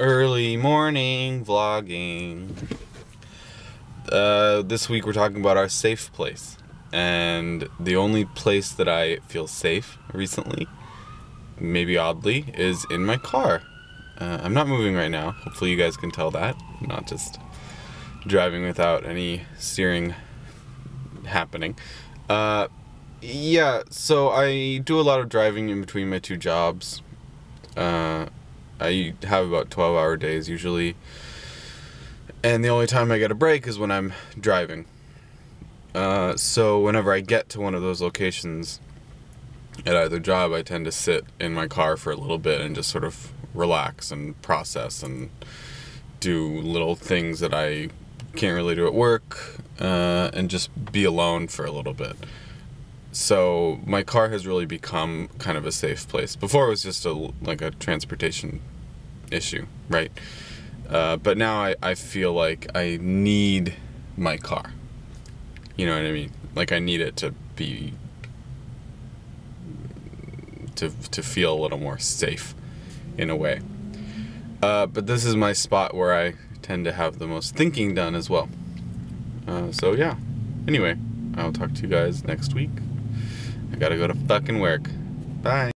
Early morning vlogging. Uh, this week we're talking about our safe place. And the only place that I feel safe recently, maybe oddly, is in my car. Uh, I'm not moving right now. Hopefully, you guys can tell that. I'm not just driving without any steering happening. Uh, yeah, so I do a lot of driving in between my two jobs. Uh, I have about 12 hour days usually. And the only time I get a break is when I'm driving. Uh, so whenever I get to one of those locations at either job, I tend to sit in my car for a little bit and just sort of relax and process and do little things that I can't really do at work uh, and just be alone for a little bit. So my car has really become kind of a safe place. Before it was just a like a transportation issue, right? Uh, but now I, I feel like I need my car. You know what I mean? Like I need it to be to to feel a little more safe in a way. Uh, but this is my spot where I tend to have the most thinking done as well. Uh, so yeah. Anyway, I'll talk to you guys next week. I gotta go to fucking work. Bye.